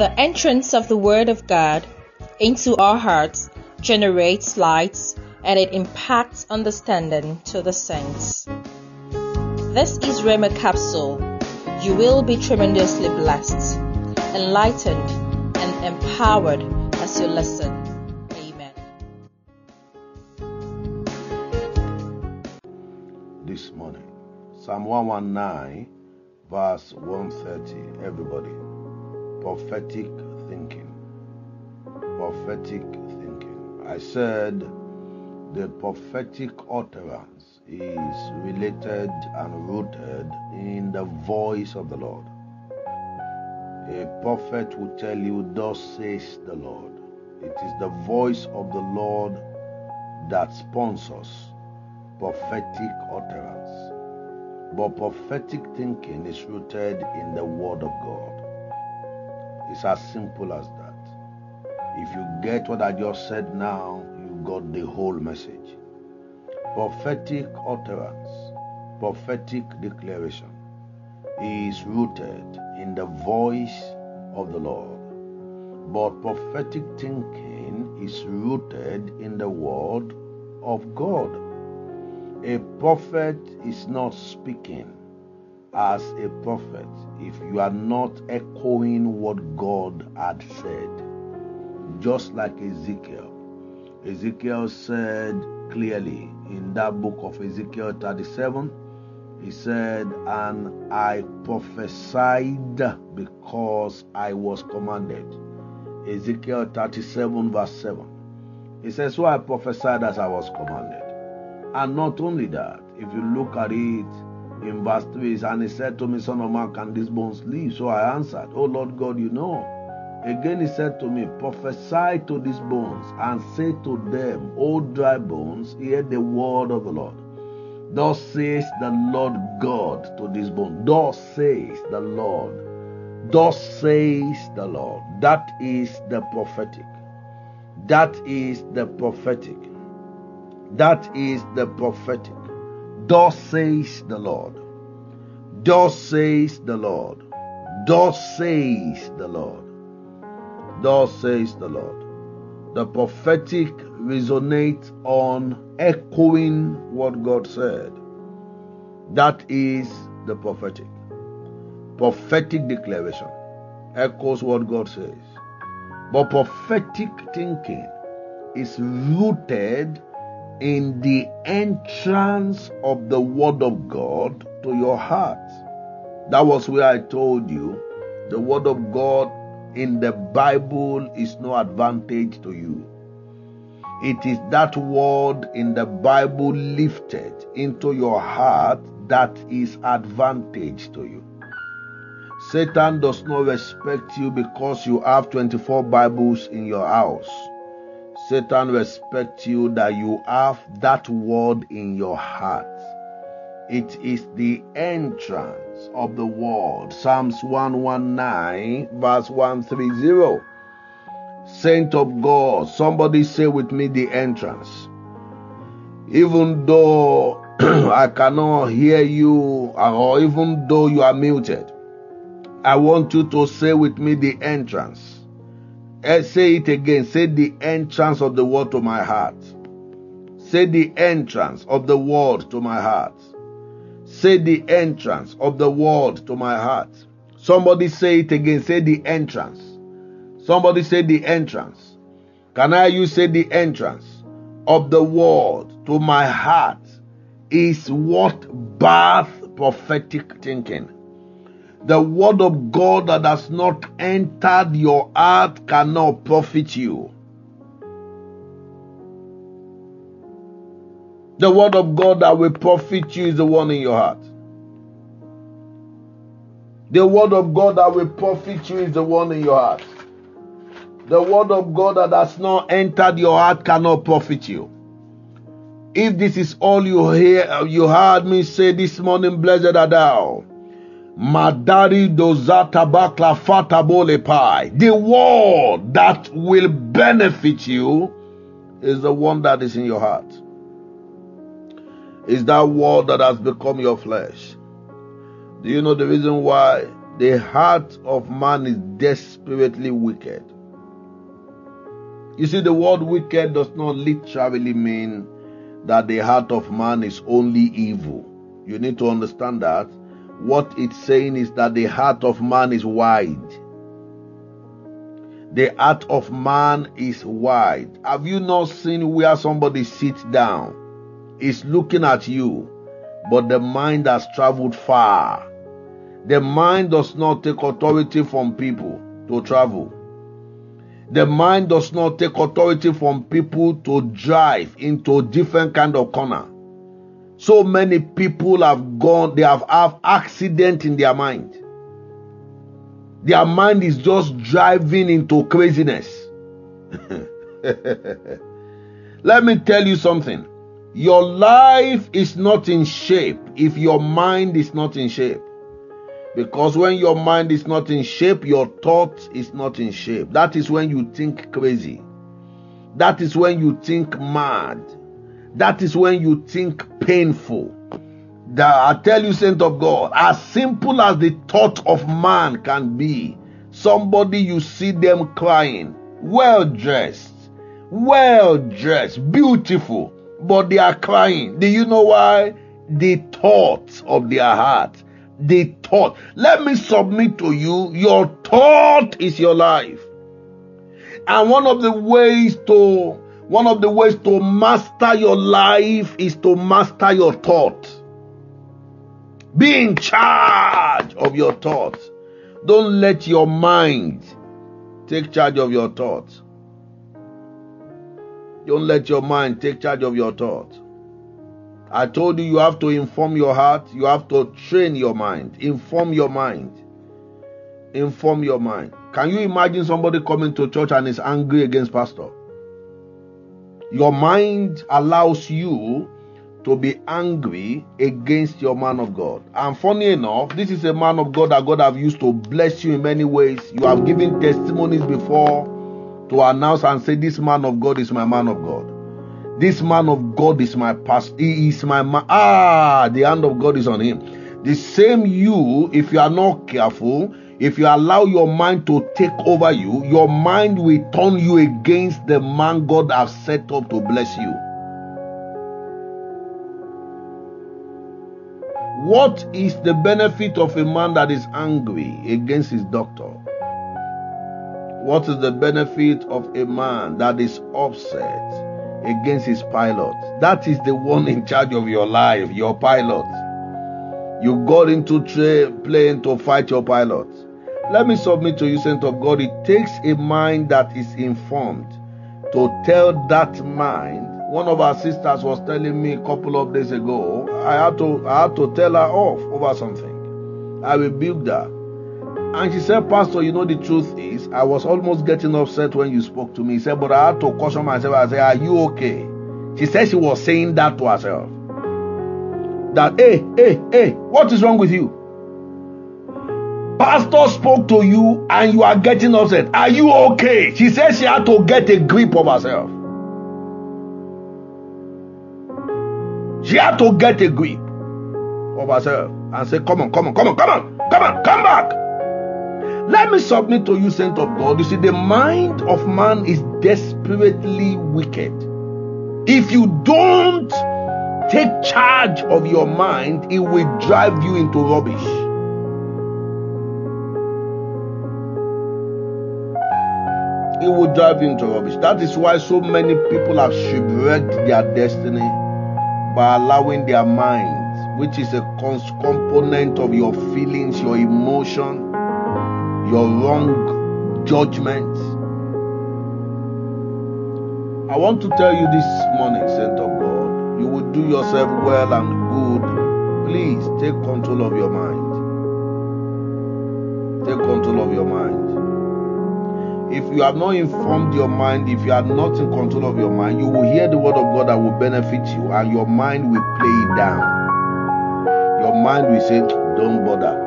The entrance of the Word of God into our hearts generates light and it impacts understanding to the saints. This is Rhema Capsule. You will be tremendously blessed, enlightened, and empowered as you listen. Amen. this morning. Psalm 119, verse 130. Everybody. Prophetic thinking. Prophetic thinking. I said the prophetic utterance is related and rooted in the voice of the Lord. A prophet will tell you, Thus says the Lord. It is the voice of the Lord that sponsors prophetic utterance. But prophetic thinking is rooted in the Word of God. It's as simple as that. If you get what I just said now, you got the whole message. Prophetic utterance, prophetic declaration is rooted in the voice of the Lord. But prophetic thinking is rooted in the Word of God. A prophet is not speaking as a prophet if you are not echoing what God had said. Just like Ezekiel. Ezekiel said clearly in that book of Ezekiel 37, he said, And I prophesied because I was commanded. Ezekiel 37, verse 7. He says, So I prophesied as I was commanded. And not only that, if you look at it in verse 3, and he said to me, Son of man, can these bones live? So I answered, Oh Lord God, you know. Again he said to me, Prophesy to these bones and say to them, O dry bones, hear the word of the Lord. Thus says the Lord God to these bones. Thus says the Lord. Thus says the Lord. That is the prophetic. That is the prophetic. That is the prophetic. Thus says the Lord. Thus says the Lord. Thus says the Lord. Thus says the Lord. The prophetic resonates on echoing what God said. That is the prophetic. Prophetic declaration echoes what God says. But prophetic thinking is rooted in the entrance of the Word of God to your heart. That was where I told you the Word of God in the Bible is no advantage to you. It is that word in the Bible lifted into your heart that is advantage to you. Satan does not respect you because you have 24 Bibles in your house. Satan respects you that you have that word in your heart. It is the entrance of the word. Psalms 119, verse 130. Saint of God, somebody say with me the entrance. Even though I cannot hear you, or even though you are muted, I want you to say with me the entrance. Eh, say it again. Say the entrance of the word to my heart. Say the entrance of the word to my heart. Say the entrance of the word to my heart. Somebody say it again. Say the entrance. Somebody say the entrance. Can I you say the entrance of the word to my heart is what birth prophetic thinking. The word of God that has not entered your heart cannot profit you. The word of God that will profit you is the one in your heart. The word of God that will profit you is the one in your heart. The word of God that has not entered your heart cannot profit you. If this is all you hear, you heard me say this morning, blessed are thou. Madari dozata bakla fata bole pai. The word that will benefit you is the one that is in your heart. Is that word that has become your flesh. Do you know the reason why The heart of man is desperately wicked. You see, the word wicked does not literally mean that the heart of man is only evil. You need to understand that. What it's saying is that the heart of man is wide. The heart of man is wide. Have you not seen where somebody sits down? Is looking at you, but the mind has traveled far. The mind does not take authority from people to travel. The mind does not take authority from people to drive into different kind of corner. So many people have gone, they have have accident in their mind. Their mind is just driving into craziness. Let me tell you something. Your life is not in shape if your mind is not in shape. Because when your mind is not in shape, your thought is not in shape. That is when you think crazy. That is when you think mad. That is when you think painful. That I tell you, saint of God, as simple as the thought of man can be, somebody you see them crying, well dressed, well dressed, beautiful, but they are crying. Do you know why? The thought of their heart the thought. Let me submit to you your thought is your life. And one of the ways to one of the ways to master your life is to master your thought. Be in charge of your thoughts. Don't let your mind take charge of your thoughts. Don't let your mind take charge of your thoughts. I told you you have to inform your heart, you have to train your mind. Inform your mind. Inform your mind. Can you imagine somebody coming to church and is angry against pastor? Your mind allows you to be angry against your man of God. And funny enough, this is a man of God that God have used to bless you in many ways. You have given testimonies before to announce and say, This man of God is my man of God. This man of God is my pastor. He is my man. Ah, the hand of God is on him. The same you, if you are not careful, if you allow your mind to take over you, your mind will turn you against the man God has set up to bless you. What is the benefit of a man that is angry against his doctor? What is the benefit of a man that is upset against his pilot. That is the one in charge of your life, your pilot. You got into tra- plane to fight your pilot. Let me submit to you, saint of God. It takes a mind that is informed to tell that mind. One of our sisters was telling me a couple of days ago. I had to I had to tell her off over something. I rebuked her. And she said, Pastor, you know the truth is, I was almost getting upset when you spoke to me. He said, but I had to caution myself. I said, Are you okay? She said she was saying that to herself. That, hey, hey, hey, what is wrong with you? Pastor spoke to you and you are getting upset. Are you okay? She said she had to get a grip of herself. She had to get a grip of herself and say, Come on, come on, come on, come on, come on, come back. Let me submit to you, saint of God. You see, the mind of man is desperately wicked. If you don't take charge of your mind, it will drive you into rubbish. It will drive you into rubbish. That is why so many people have shipwrecked their destiny by allowing their mind, which is a component of your feelings, your emotion, your wrong judgment. I want to tell you this morning, Saint of God, you will do yourself well and good. Please take control of your mind. Take control of your mind. If you have not informed your mind, if you are not in control of your mind, you will hear the word of God that will benefit you, and your mind will play it down. Your mind will say, Don't bother.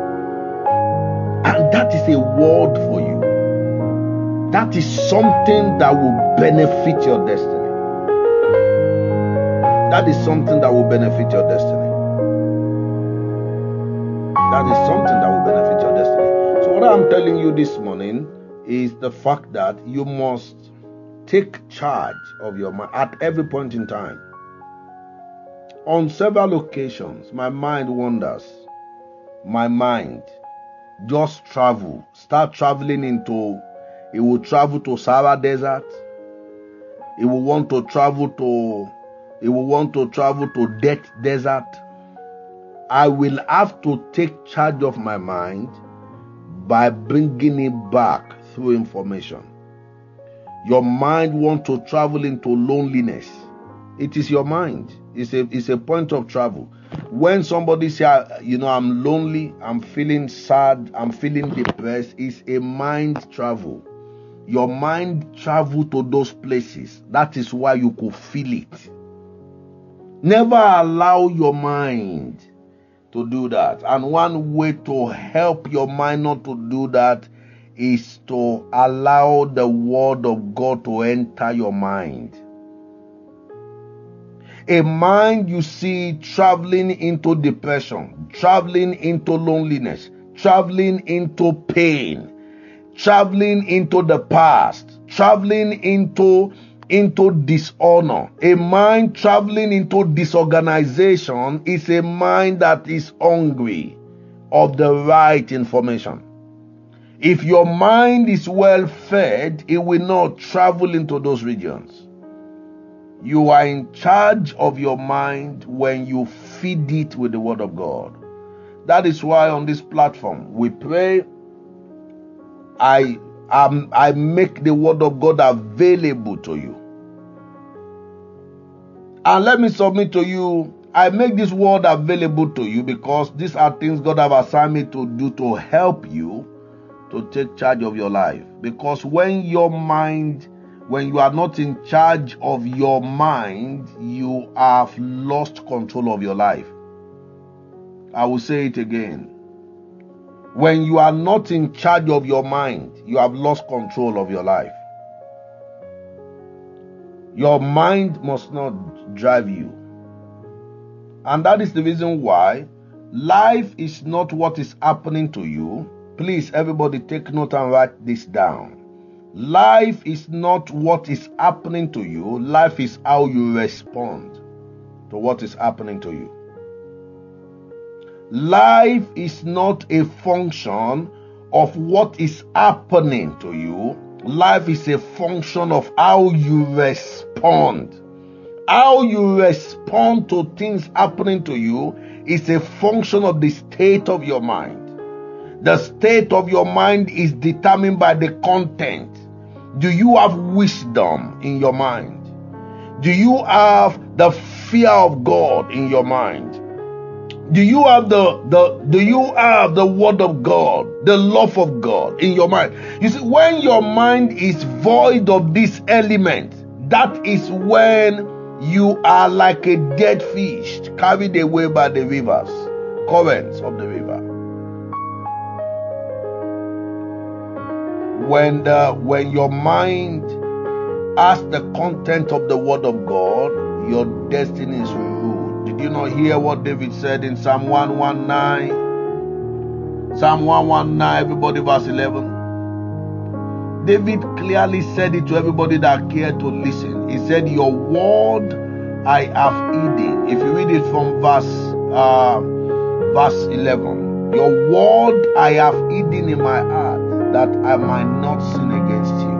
And that is a word for you. That is something that will benefit your destiny. That is something that will benefit your destiny. That is something that will benefit your destiny. So, what I'm telling you this is the fact that you must take charge of your mind at every point in time. On several occasions, my mind wanders. My mind just travel, start traveling into, it will travel to Sahara Desert. It will want to travel to, it will want to travel to Death Desert. I will have to take charge of my mind by bringing it back through information. Your mind wants to travel into loneliness. It is your mind. It's a it's a point of travel. When somebody say, you know, I'm lonely, I'm feeling sad, I'm feeling depressed, it's a mind travel. Your mind travel to those places. That is why you could feel it. Never allow your mind to do that. And one way to help your mind not to do that is to allow the word of God to enter your mind. A mind you see traveling into depression, traveling into loneliness, traveling into pain, traveling into the past, traveling into into dishonor. A mind traveling into disorganization is a mind that is hungry of the right information. If your mind is well fed, it will not travel into those regions. You are in charge of your mind when you feed it with the Word of God. That is why on this platform we pray. I um, I make the Word of God available to you. And let me submit to you. I make this word available to you because these are things God have assigned me to do to help you to take charge of your life. Because when your mind when you are not in charge of your mind, you have lost control of your life. I will say it again. When you are not in charge of your mind, you have lost control of your life. Your mind must not drive you. And that is the reason why life is not what is happening to you. Please, everybody, take note and write this down. Life is not what is happening to you, life is how you respond to what is happening to you. Life is not a function of what is happening to you, life is a function of how you respond. How you respond to things happening to you is a function of the state of your mind. The state of your mind is determined by the content do you have wisdom in your mind? Do you have the fear of God in your mind? Do you have the, the do you have the word of God, the love of God in your mind? You see, when your mind is void of this element, that is when you are like a dead fish carried away by the rivers, currents of the river. When the when your mind has the content of the word of God, your destiny is ruled. Did you not hear what David said in Psalm 119? Psalm 119, everybody, verse 11. David clearly said it to everybody that cared to listen. He said, Your word I have hidden. If you read it from verse uh, verse 11, Your word I have hidden in my heart that I might not sin against you.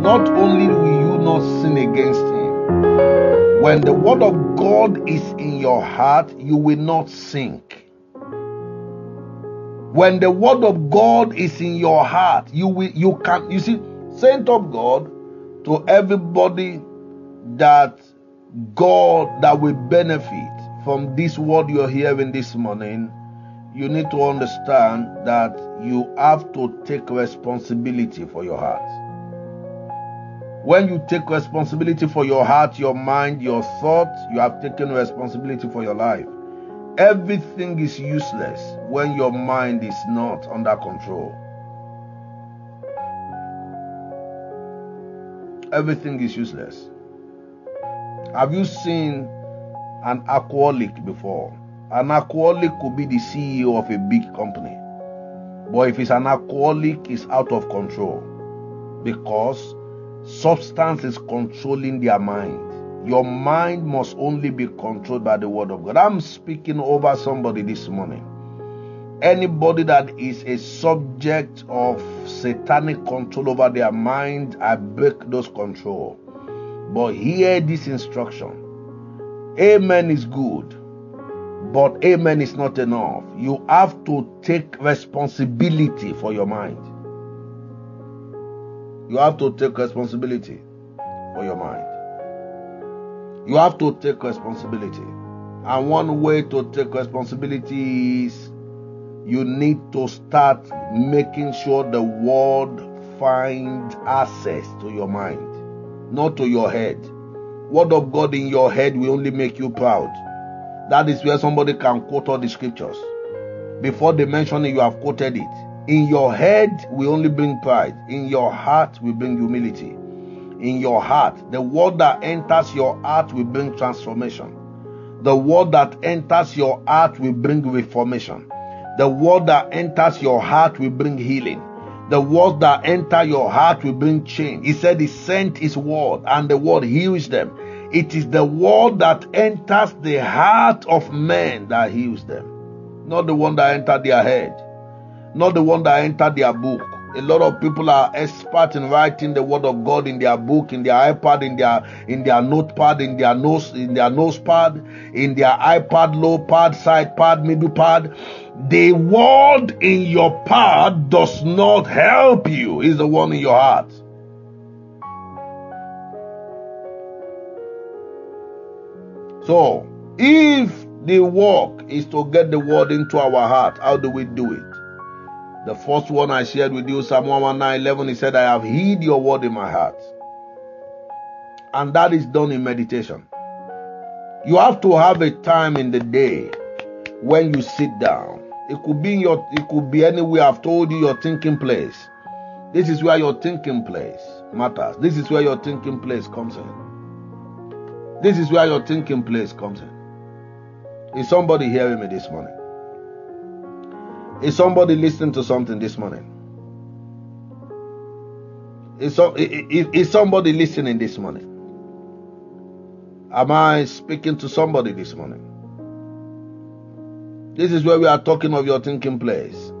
Not only will you not sin against him, when the word of God is in your heart, you will not sink. When the word of God is in your heart, you will you can you see, saint of God, to everybody that God that will benefit from this word you're hearing this morning you need to understand that you have to take responsibility for your heart. When you take responsibility for your heart, your mind, your thought, you have taken responsibility for your life. Everything is useless when your mind is not under control. Everything is useless. Have you seen an alcoholic before? An alcoholic could be the CEO of a big company. But if it's an alcoholic, it's out of control because substance is controlling their mind. Your mind must only be controlled by the word of God. I'm speaking over somebody this morning. Anybody that is a subject of satanic control over their mind, I break those control. But hear this instruction. Amen is good, but amen is not enough. You have to take responsibility for your mind. You have to take responsibility for your mind. You have to take responsibility. And one way to take responsibility is you need to start making sure the word finds access to your mind, not to your head. Word of God in your head will only make you proud. That is where somebody can quote all the scriptures. Before they mention it, you have quoted it. In your head, we only bring pride. In your heart, we bring humility. In your heart, the word that enters your heart will bring transformation. The word that enters your heart will bring reformation. The word that enters your heart will bring healing. The word that enter your heart will bring change. He said he sent his word and the word heals them. It is the word that enters the heart of men that heals them. Not the one that entered their head. Not the one that entered their book. A lot of people are expert in writing the word of God in their book, in their iPad, in their in their notepad, in their nose, in their nose pad, in their iPad, low pad, side pad, middle pad. The word in your pad does not help you. It's the one in your heart. So, if the work is to get the word into our heart, how do we do it? The first one I shared with you, Psalm 119, 11, he said, I have hid your word in my heart. And that is done in meditation. You have to have a time in the day when you sit down. It could be your it could be anywhere. I've told you your thinking place. This is where your thinking place matters. This is where your thinking place comes in. This is where your thinking place comes in. Is somebody hearing me this morning? Is somebody listening to something this morning? Is, so, is, is somebody listening this morning? Am I speaking to somebody this morning? This is where we are talking of your thinking place.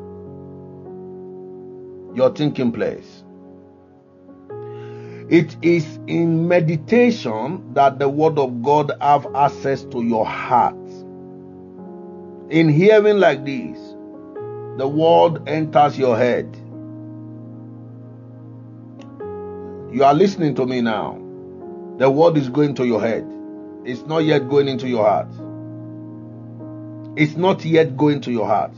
Your thinking place. It is in meditation that the word of God have access to your heart. In hearing like this, the word enters your head. You are listening to me now. The word is going to your head. It's not yet going into your heart. It's not yet going to your heart.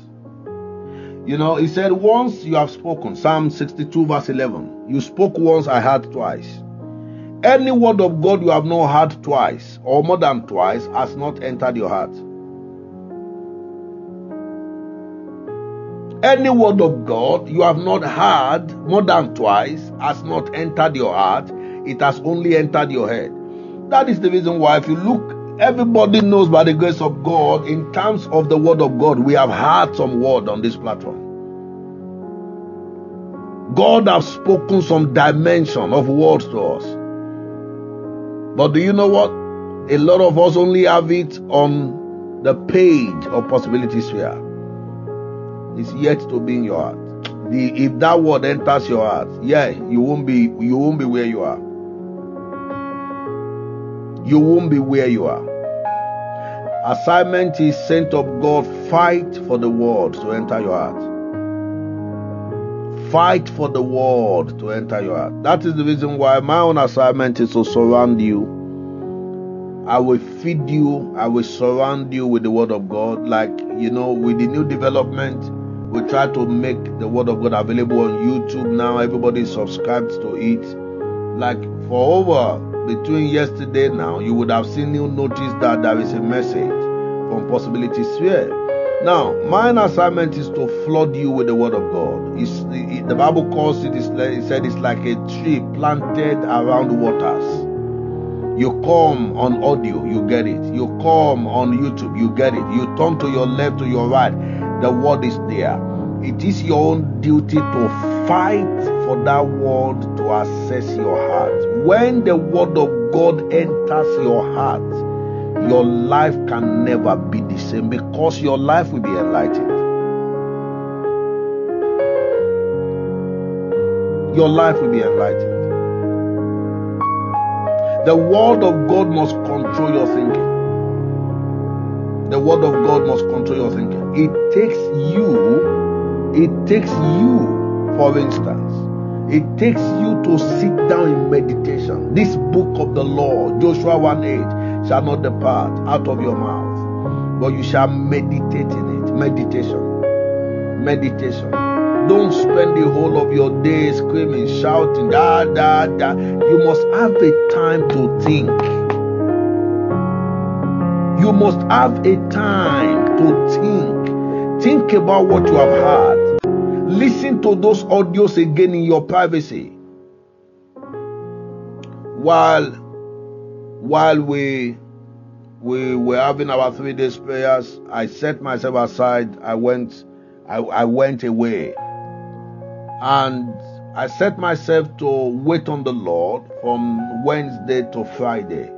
You know, he said, Once you have spoken, Psalm 62, verse 11, you spoke once, I heard twice. Any word of God you have not heard twice or more than twice has not entered your heart. Any word of God you have not heard more than twice has not entered your heart, it has only entered your head. That is the reason why, if you look, everybody knows by the grace of God, in terms of the word of God, we have heard some word on this platform. God has spoken some dimension of words to us. But do you know what? A lot of us only have it on the page of possibility sphere It's yet to be in your heart. The, if that word enters your heart, yeah, you won't be you won't be where you are. You won't be where you are. Assignment is sent of God. Fight for the word to enter your heart. Fight for the word to enter your heart. That is the reason why my own assignment is to surround you. I will feed you. I will surround you with the word of God. Like, you know, with the new development, we try to make the word of God available on YouTube now. Everybody subscribed to it. Like for over between yesterday now, you would have seen you notice that there is a message from Possibility Sphere. Now, my assignment is to flood you with the word of God. It, the Bible calls it, it said it's like a tree planted around waters. You come on audio, you get it. You come on YouTube, you get it. You turn to your left, to your right the word is there. It is your own duty to fight for that word to access your heart. When the word of God enters your heart, your life can never be the same because your life will be enlightened. Your life will be enlightened. The word of God must control your thinking. The word of God must control your thinking. It takes you, it takes you, for instance, it takes you to sit down in meditation. This book of the law, Joshua 1 8, shall not depart out of your mouth, but you shall meditate in it. Meditation. Meditation. Don't spend the whole of your day screaming, shouting, da, da, da. You must have a time to think. You must have a time to think. Think about what you have heard. Listen to those audios again in your privacy. While while we we were having our three days prayers, I set myself aside. I went I, I went away. And I set myself to wait on the Lord from Wednesday to Friday.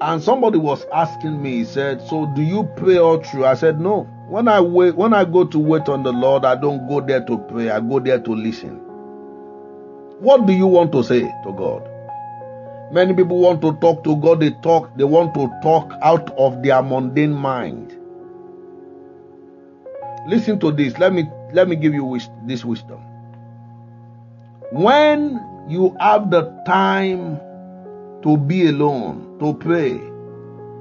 And somebody was asking me, he said, So do you pray all through? I said, No. When I wait, when I go to wait on the Lord, I don't go there to pray, I go there to listen. What do you want to say to God? Many people want to talk to God, they talk, they want to talk out of their mundane mind. Listen to this. Let me let me give you this wisdom. When you have the time to be alone, to pray,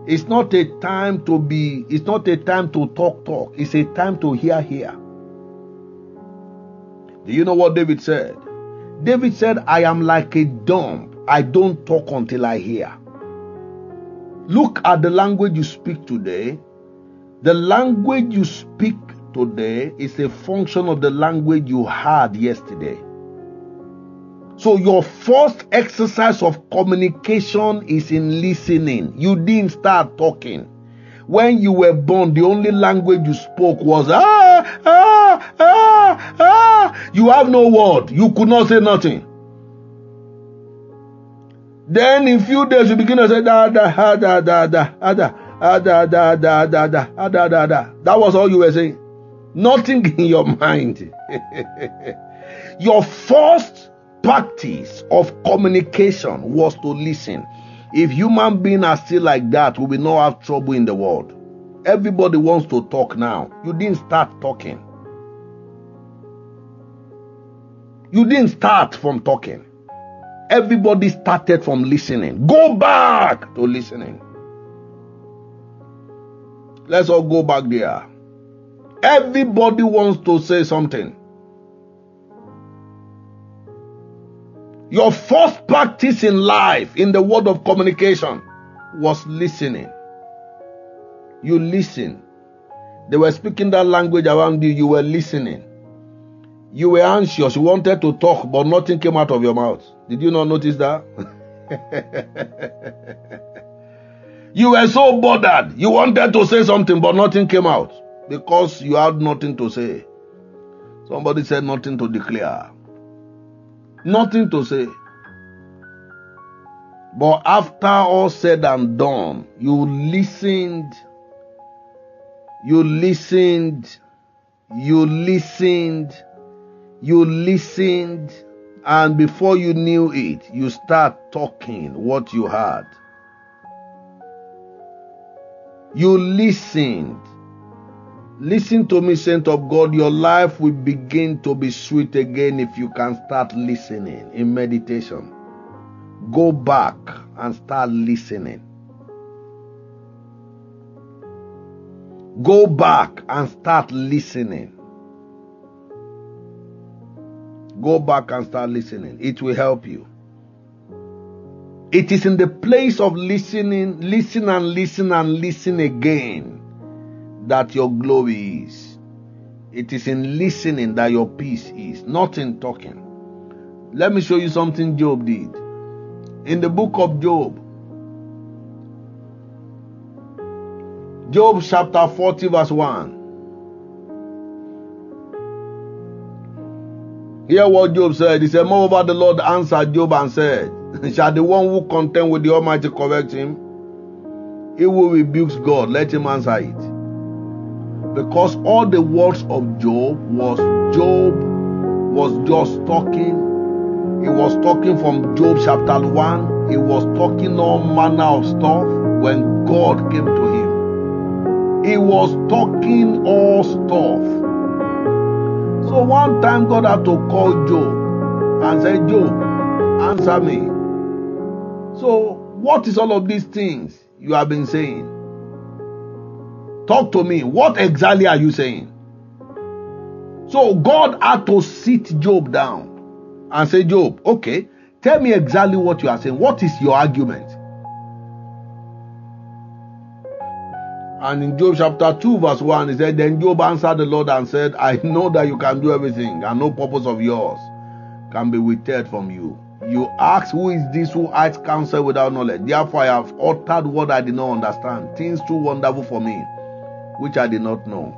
it's not a time to be, it's not a time to talk, talk. It's a time to hear, hear. Do you know what David said? David said, I am like a dumb. I don't talk until I hear. Look at the language you speak today. The language you speak today is a function of the language you had yesterday. So your first exercise of communication is in listening. You didn't start talking. When you were born, the only language you spoke was ah, ah, ah, ah. You have no word. You could not say nothing. Then in few days you begin to say da da ha da da da ha da da da da da da da da da. That was all you were saying. Nothing in your mind. your first practice of communication was to listen. If human beings are still like that, we will not have trouble in the world. Everybody wants to talk now. You didn't start talking. You didn't start from talking. Everybody started from listening. Go back to listening. Let's all go back there. Everybody wants to say something. Your first practice in life, in the world of communication, was listening. You listen. They were speaking that language around you, you were listening. You were anxious, you wanted to talk, but nothing came out of your mouth. Did you not notice that? you were so bothered, you wanted to say something, but nothing came out because you had nothing to say. Somebody said nothing to declare, nothing to say. But after all said and done, you listened, you listened, you listened, you listened, and before you knew it, you start talking what you heard. You listened. Listen to me, saint of God. Your life will begin to be sweet again if you can start listening in meditation. Go back and start listening. Go back and start listening. Go back and start listening. It will help you. It is in the place of listening, listen and listen and listen again that your glory is. It is in listening that your peace is, not in talking. Let me show you something Job did. In the book of Job, Job chapter 40, verse 1. Hear what Job said. He said, Moreover, the Lord answered Job and said, Shall the one who contend with the Almighty correct him? He who rebukes God, let him answer it. Because all the words of Job was Job was just talking. He was talking from Job chapter 1. He was talking all manner of stuff when God came to him. He was talking all stuff. So one time God had to call Job and say, Job, answer me. So what is all of these things you have been saying? Talk to me. What exactly are you saying? So God had to sit Job down and say, Job, okay, tell me exactly what you are saying. What is your argument? And in Job chapter 2, verse 1, he said, Then Job answered the Lord and said, I know that you can do everything, and no purpose of yours can be withheld from you. You ask, Who is this who hides counsel without knowledge? Therefore, I have uttered what I did not understand, things too wonderful for me, which I did not know.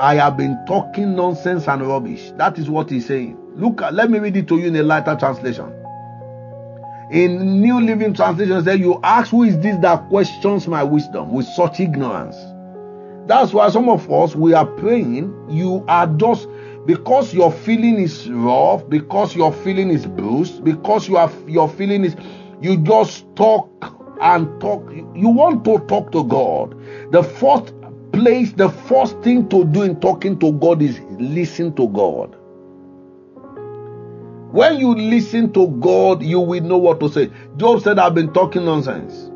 I have been talking nonsense and rubbish. That is what he's saying. Look, uh, let me read it to you in a lighter translation. In New Living Translation, says, You ask, Who is this that questions my wisdom with such ignorance? That's why some of us, we are praying, you are just because your feeling is rough, because your feeling is bruised, because you are your feeling is you just talk and talk. You want to talk to God. The first place, the first thing to do in talking to God is listen to God. When you listen to God, you will know what to say. Job said, I've been talking nonsense.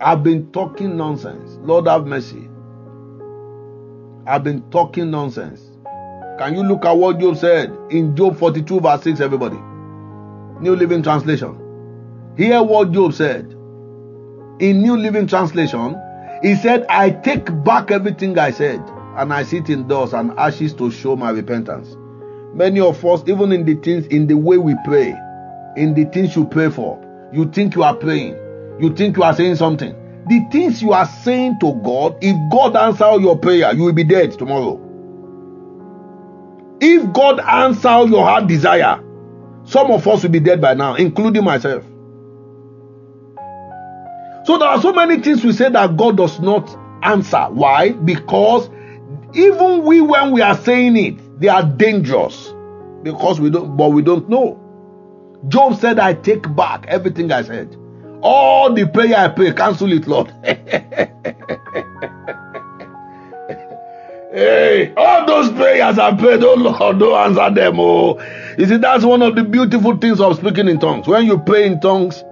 I've been talking nonsense. Lord have mercy. I've been talking nonsense. Can you look at what Job said in Job 42, verse 6, everybody? New Living Translation. Hear what Job said. In New Living Translation, he said, I take back everything I said, and I sit in dust and ashes to show my repentance. Many of us, even in the things, in the way we pray, in the things you pray for, you think you are praying, you think you are saying something. The things you are saying to God, if God answer your prayer, you will be dead tomorrow. If God answer your heart desire, some of us will be dead by now, including myself. So there are so many things we say that God does not answer. Why? Because even we, when we are saying it, they are dangerous because we don't, but we don't know. Job said, I take back everything I said. All the prayer I pray, cancel it, Lord. hey, all those prayers I prayed, oh Lord, don't answer them. Oh, you see, that's one of the beautiful things of speaking in tongues. When you pray in tongues,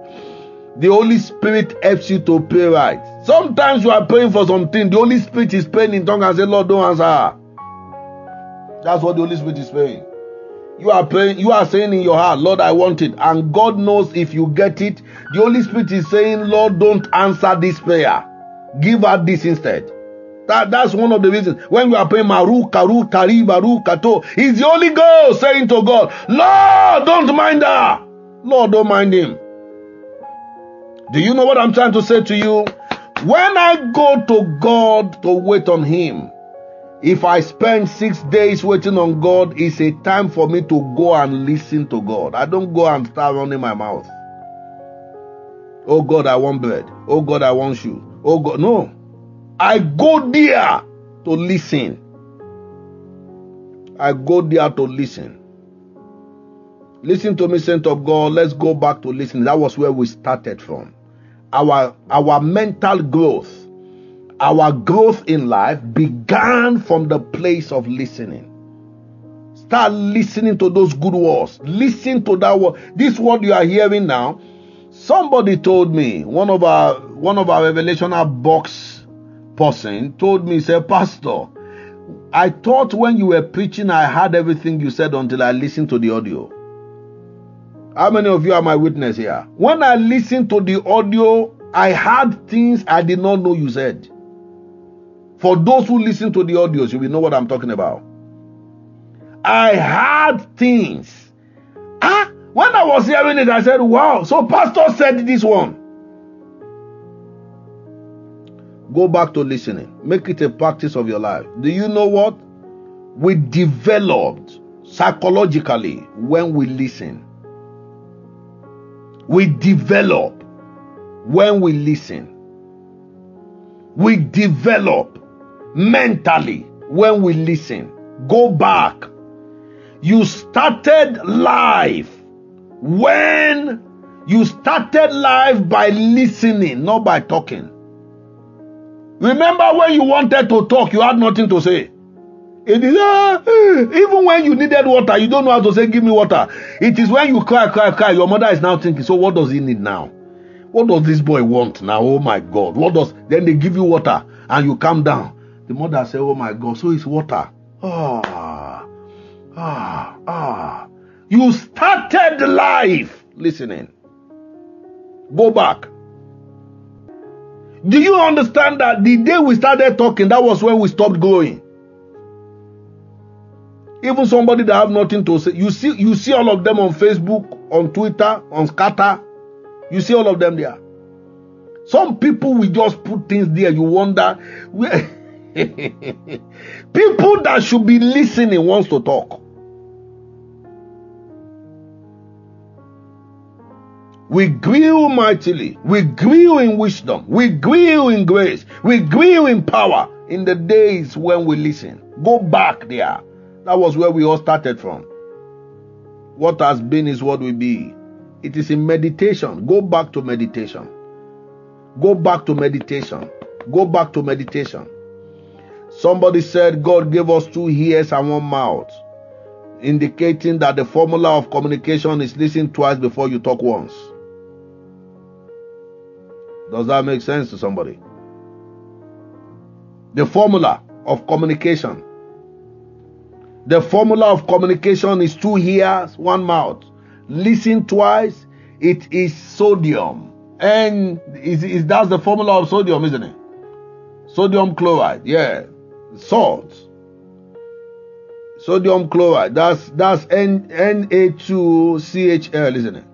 the Holy Spirit helps you to pray right. Sometimes you are praying for something, the Holy Spirit is praying in tongues and say, Lord, don't answer. That's what the Holy Spirit is praying. You are praying, you are saying in your heart, Lord, I want it. And God knows if you get it. The Holy Spirit is saying, Lord, don't answer this prayer. Give her this instead. That, that's one of the reasons. When we are praying, Maru, Karu, Tari, Baru, Kato, it's the Holy Ghost saying to God, Lord, don't mind her. Lord, don't mind him. Do you know what I'm trying to say to you? When I go to God to wait on Him, if I spend six days waiting on God, it's a time for me to go and listen to God. I don't go and start running my mouth. Oh God, I want bread. Oh God, I want shoes. Oh God, no. I go there to listen. I go there to listen. Listen to me, saint of God. Let's go back to listening. That was where we started from. Our our mental growth our growth in life began from the place of listening. Start listening to those good words. Listen to that word. This word you are hearing now. Somebody told me, one of our one of our revelational box person told me, say, Pastor, I thought when you were preaching, I heard everything you said until I listened to the audio. How many of you are my witness here? When I listened to the audio, I heard things I did not know you said. For those who listen to the audios, you will know what I'm talking about. I heard things. Ah, when I was hearing it, I said, wow. So pastor said this one. Go back to listening. Make it a practice of your life. Do you know what? We developed psychologically when we listen. We develop when we listen. We develop mentally when we listen. Go back. You started life when you started life by listening, not by talking. Remember when you wanted to talk, you had nothing to say. It is uh, even when you needed water, you don't know how to say, "Give me water." It is when you cry, cry, cry. Your mother is now thinking, "So what does he need now? What does this boy want now? Oh my God! What does?" Then they give you water, and you calm down. The mother say, "Oh my God!" So it's water. Ah, ah, ah. You started life listening. Go back. Do you understand that the day we started talking, that was when we stopped growing? Even somebody that have nothing to say, you see, you see all of them on Facebook, on Twitter, on Scatter. You see all of them there. Some people will just put things there. You wonder. where people that should be listening wants to talk. We grew mightily. We grew in wisdom. We grew in grace. We grew in power in the days when we listen. Go back there. That was where we all started from. What has been is what will be. It is in meditation. Go back to meditation. Go back to meditation. Go back to meditation. Somebody said God gave us two ears and one mouth, indicating that the formula of communication is listen twice before you talk once. Does that make sense to somebody? The formula of communication. The formula of communication is two ears, one mouth. Listen twice. It is sodium. And is, is that's the formula of sodium, isn't it? Sodium chloride, yeah. Salt. Sodium chloride. That's that's N Na2CHL, isn't it?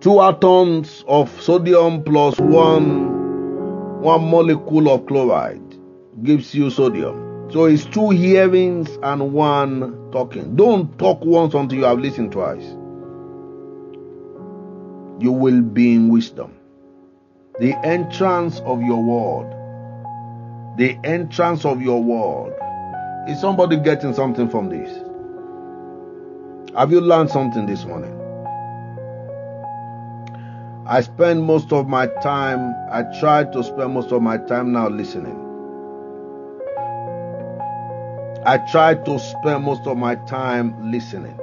two atoms of sodium plus one one molecule of chloride gives you sodium so it's two hearings and one talking. Don't talk once until you have listened twice. You will be in wisdom. The entrance of your word. The entrance of your word. Is somebody getting something from this? Have you learned something this morning? I spend most of my time, I try to spend most of my time now listening. I try to spend most of my time listening.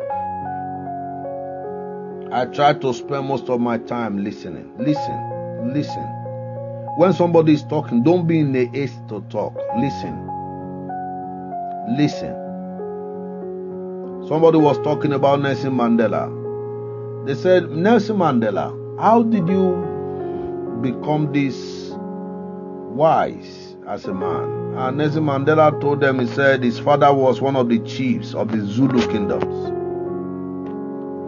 I try to spend most of my time listening. Listen, listen. When somebody is talking, don't be in the haste to talk. Listen. Listen. Somebody was talking about Nelson Mandela. They said, Nelson Mandela, how did you become this wise as a man? And Nelson Mandela told them, he said his father was one of the chiefs of the Zulu kingdoms.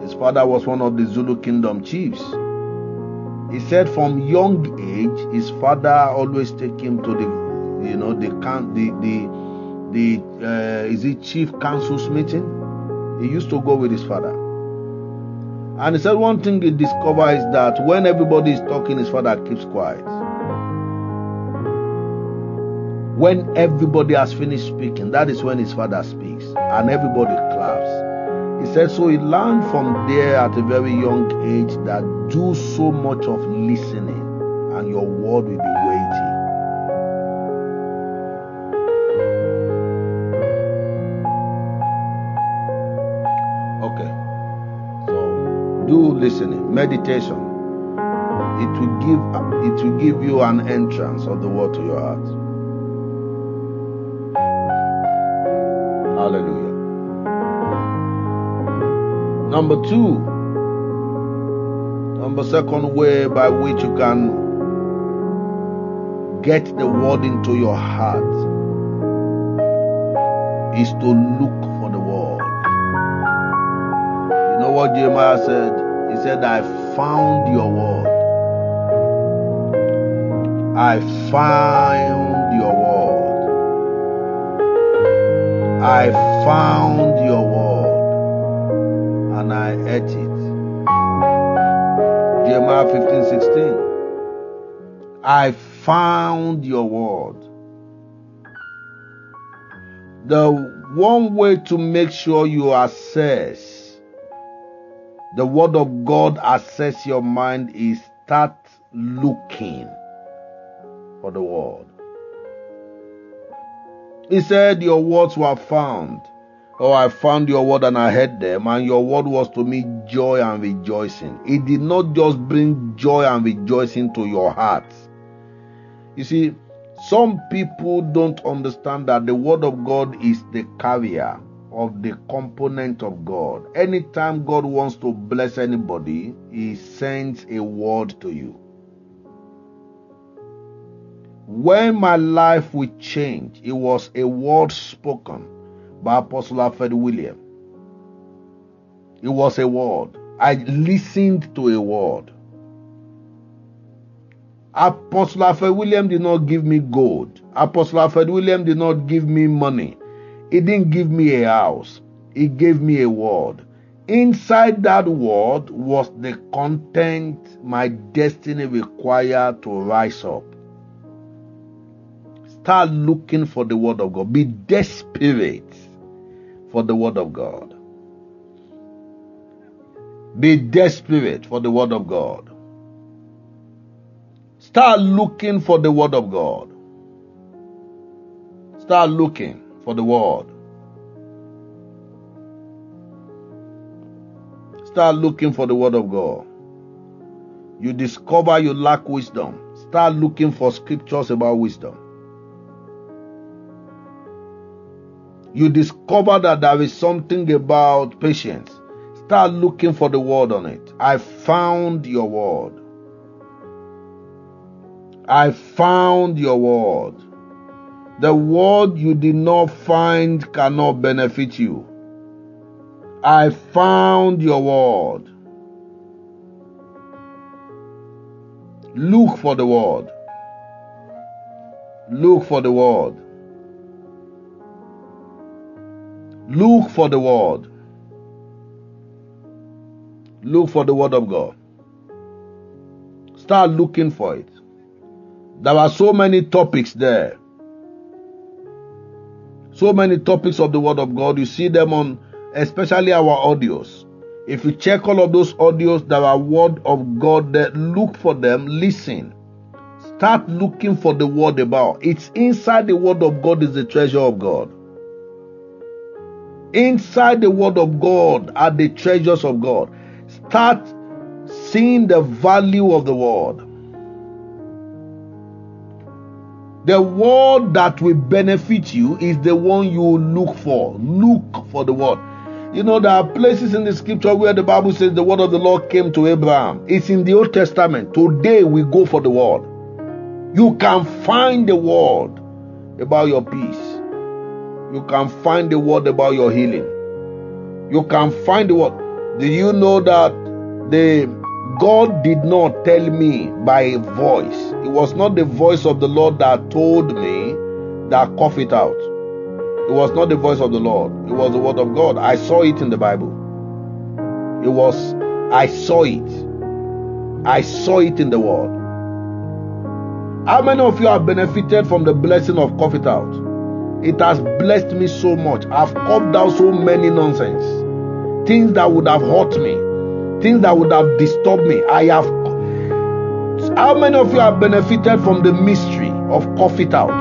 His father was one of the Zulu kingdom chiefs. He said from young age, his father always take him to the, you know, the the the the uh, is it chief council's meeting? He used to go with his father. And he said one thing he discovered is that when everybody is talking, his father keeps quiet. When everybody has finished speaking, that is when his father speaks, and everybody claps. He said, so he learned from there at a very young age that do so much of listening, and your word will be weighty. Okay. So do listening, meditation. It will give it will give you an entrance of the word to your heart. Hallelujah. Number two, number second way by which you can get the word into your heart is to look for the word. You know what Jeremiah said? He said, I found your word. I found your word. I found your word and I ate it. Jeremiah 15 16. I found your word. The one way to make sure you assess the word of God assess your mind is start looking for the word. He said, Your words were found. Oh, I found your word and I heard them, and your word was to me joy and rejoicing. It did not just bring joy and rejoicing to your heart. You see, some people don't understand that the word of God is the carrier of the component of God. Anytime God wants to bless anybody, He sends a word to you. When my life will change, it was a word spoken by Apostle Alfred William. It was a word. I listened to a word. Apostle Alfred William did not give me gold. Apostle Alfred William did not give me money. He didn't give me a house. He gave me a word. Inside that word was the content my destiny required to rise up. Start looking for the Word of God. Be desperate for the Word of God. Be desperate for the Word of God. Start looking for the Word of God. Start looking for the Word. Start looking for the Word of God. You discover you lack wisdom. Start looking for scriptures about wisdom. You discover that there is something about patience. Start looking for the word on it. I found your word. I found your word. The word you did not find cannot benefit you. I found your word. Look for the word. Look for the word. Look for the word. Look for the word of God. Start looking for it. There are so many topics there. So many topics of the word of God. You see them on especially our audios. If you check all of those audios, there are word of God that look for them, listen. Start looking for the word about. It's inside the word of God is the treasure of God. Inside the Word of God are the treasures of God. Start seeing the value of the Word. The word that will benefit you is the one you look for. Look for the word. You know, there are places in the scripture where the Bible says the word of the Lord came to Abraham. It's in the Old Testament. Today we go for the word. You can find the word about your peace. You can find the word about your healing. You can find the word. Do you know that the God did not tell me by a voice? It was not the voice of the Lord that told me that cough it out. It was not the voice of the Lord. It was the word of God. I saw it in the Bible. It was, I saw it. I saw it in the word. How many of you have benefited from the blessing of cough it out? It has blessed me so much. I've cut down so many nonsense. Things that would have hurt me. Things that would have disturbed me. I have. How many of you have benefited from the mystery of cough it out?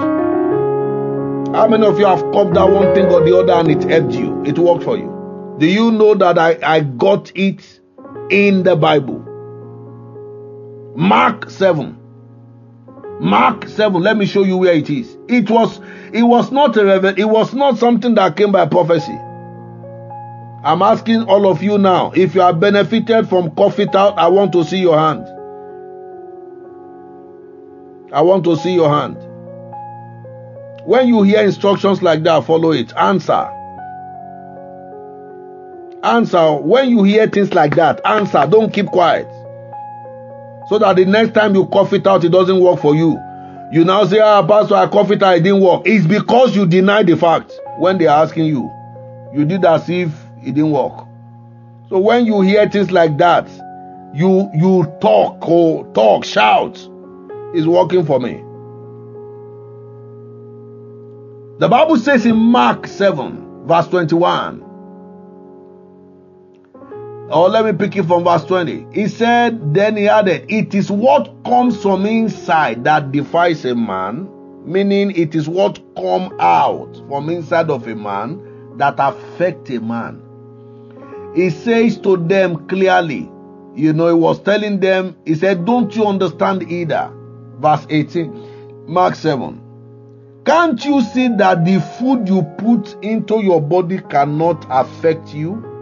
How many of you have coughed down one thing or the other and it helped you? It worked for you. Do you know that I, I got it in the Bible? Mark 7. Mark 7. Let me show you where it is. It was it was not a revel, it was not something that came by prophecy. I'm asking all of you now, if you are benefited from cough it out, I want to see your hand. I want to see your hand. When you hear instructions like that, follow it. Answer. Answer. When you hear things like that, answer. Don't keep quiet. So that the next time you cough it out, it doesn't work for you. You now say, ah, Pastor, I it, I didn't work. It's because you deny the fact when they're asking you. You did as if it didn't work. So when you hear things like that, you you talk or talk, shout, it's working for me. The Bible says in Mark 7, verse 21. Or let me pick it from verse 20. He said, Then he added, It is what comes from inside that defies a man, meaning it is what come out from inside of a man that affect a man. He says to them clearly, you know, he was telling them, he said, Don't you understand either? Verse 18, Mark 7. Can't you see that the food you put into your body cannot affect you?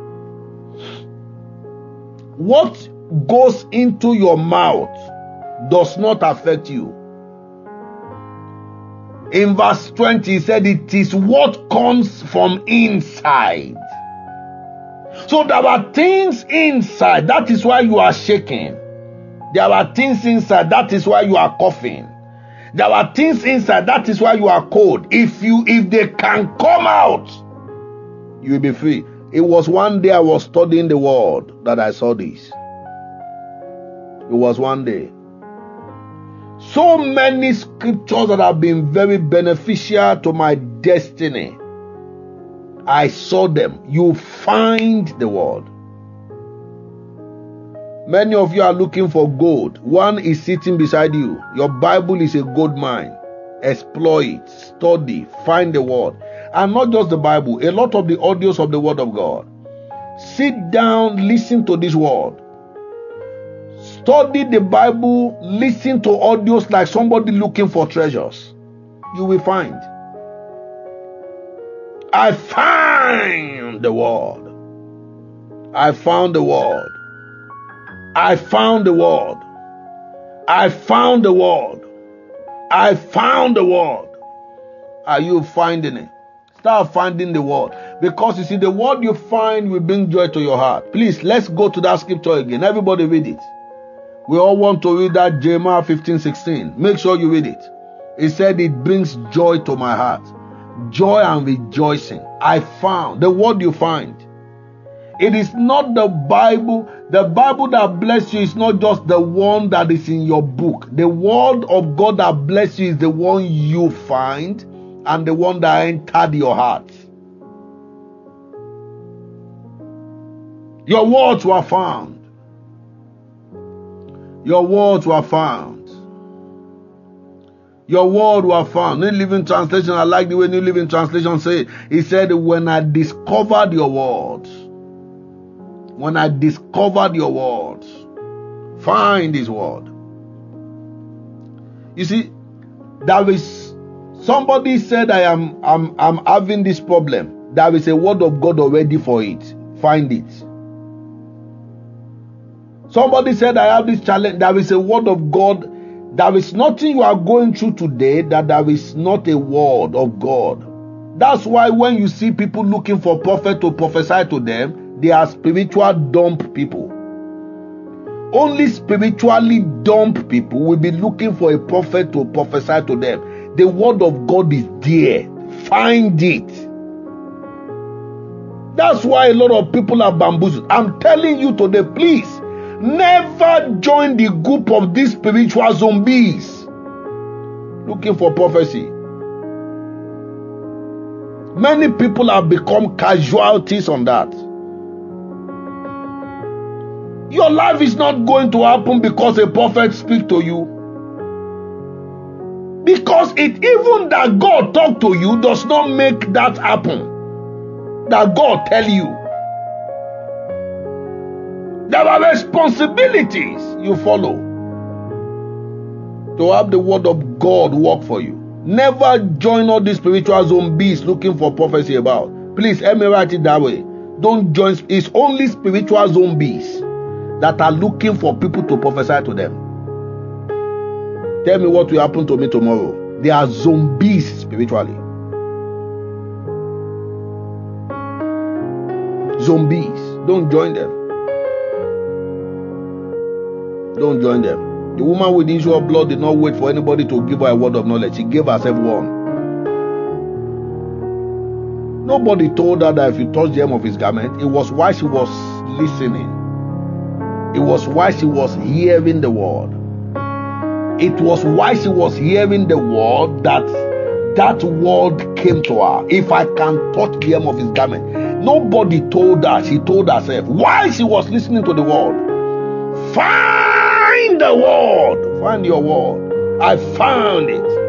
What goes into your mouth does not affect you. In verse 20, he said, It is what comes from inside. So there are things inside. That is why you are shaking. There are things inside. That is why you are coughing. There are things inside. That is why you are cold. If you, if they can come out, you will be free. It was one day I was studying the word that I saw this. It was one day. So many scriptures that have been very beneficial to my destiny. I saw them. You find the word. Many of you are looking for gold. One is sitting beside you. Your Bible is a gold mine. Explore it, study, find the word. And not just the Bible, a lot of the audios of the word of God. Sit down, listen to this word. Study the Bible, listen to audios like somebody looking for treasures. You will find. I found the word. I found the word. I found the word. I found the word. I found the word. Are you finding it? Start finding the word. Because you see, the word you find will bring joy to your heart. Please, let's go to that scripture again. Everybody read it. We all want to read that Jeremiah 15 16. Make sure you read it. It said, It brings joy to my heart joy and rejoicing. I found the word you find. It is not the Bible. The Bible that bless you is not just the one that is in your book. The word of God that bless you is the one you find and the one that entered your heart. Your words were found. Your words were found. Your word were found. New Living Translation, I like the way New Living Translation say. He said, When I discovered your words, when I discovered your words, find his word. You see, there is somebody said I am I'm I'm having this problem. There is a word of God already for it. Find it. Somebody said I have this challenge. There is a word of God there is nothing you are going through today that there is not a word of God. That's why when you see people looking for prophet to prophesy to them, they are spiritual dump people. Only spiritually dump people will be looking for a prophet to prophesy to them. The word of God is there. Find it. That's why a lot of people are bamboozled. I'm telling you today, please Never join the group of these spiritual zombies looking for prophecy. Many people have become casualties on that. Your life is not going to happen because a prophet speak to you. Because it even that God talk to you does not make that happen. That God tell you. There are responsibilities you follow to have the word of God work for you. Never join all these spiritual zombies looking for prophecy about. Please, let me write it that way. Don't join. It's only spiritual zombies that are looking for people to prophesy to them. Tell me what will happen to me tomorrow. They are zombies spiritually. Zombies. Don't join them. Don't join them. The woman with the issue of blood did not wait for anybody to give her a word of knowledge. She gave herself one. Nobody told her that if you touch the hem of his garment, it was why she was listening. It was why she was hearing the word. It was why she was hearing the word that that word came to her. If I can touch the hem of his garment. Nobody told her. She told herself. Why she was listening to the word. Find the word. Find your word. I found it.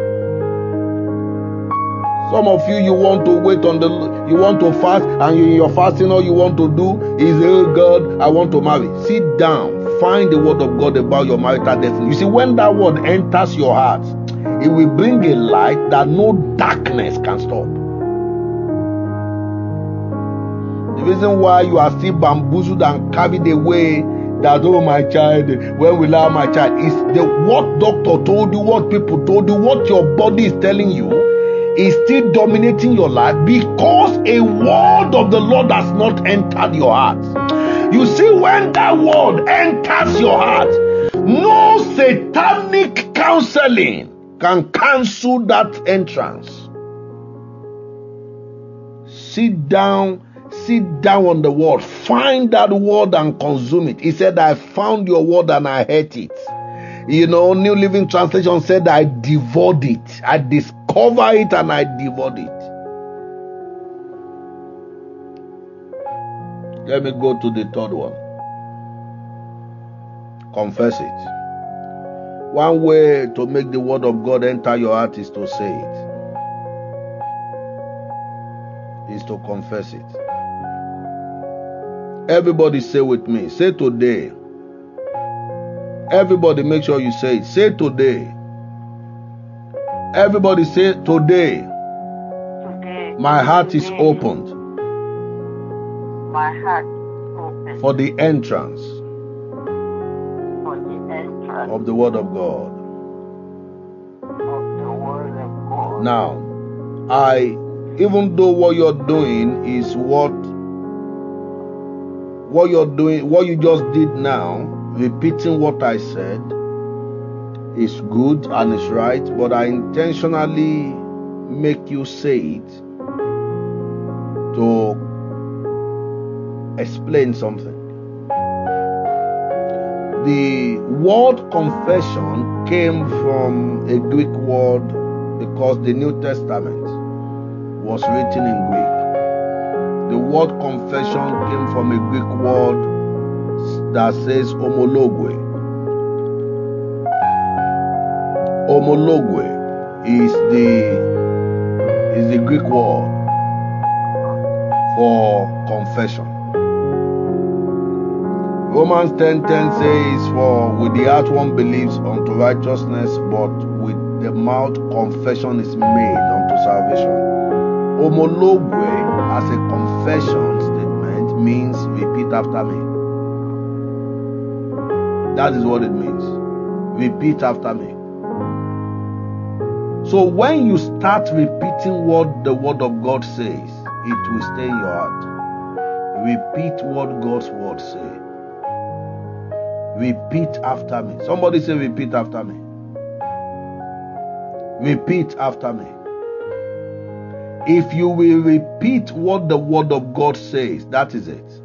Some of you, you want to wait on the, you want to fast, and in your fasting, all you want to do is, oh God, I want to marry. Sit down, find the word of God about your marital destiny. You see, when that word enters your heart, it will bring a light that no darkness can stop. The reason why you are still bamboozled and carried away that oh my child when will I have my child is the what doctor told you what people told you what your body is telling you is still dominating your life because a word of the Lord has not entered your heart. You see, when that word enters your heart, no satanic counseling can cancel that entrance. Sit down, sit down on the word, find that word and consume it. He said, I found your word and I hate it. You know, New Living Translation said, I devoured it. I discovered it and I devoured it. Let me go to the third one. Confess it. One way to make the word of God enter your heart is to say it, is to confess it. Everybody say with me. Say today. Everybody make sure you say it. Say today. Everybody say today. Today, My heart is opened My heart open for the entrance for the entrance of the word of God. of the word of God. Now, I even though what you're doing is what what you're doing, what you just did now, repeating what I said is good and is right, but I intentionally make you say it to explain something. The word confession came from a Greek word because the New Testament was written in Greek. The word confession came from a Greek word that says homologue. Homologue is the is the Greek word for confession. Romans 10:10 says, For with the heart one believes unto righteousness, but with the mouth confession is made unto salvation. Homologue as a confession statement means repeat after me. That is what it means. Repeat after me. So when you start repeating what the word of God says, it will stay in your heart. Repeat what God's word says. Repeat after me. Somebody say, repeat after me. Repeat after me. If you will repeat what the word of God says, that is it.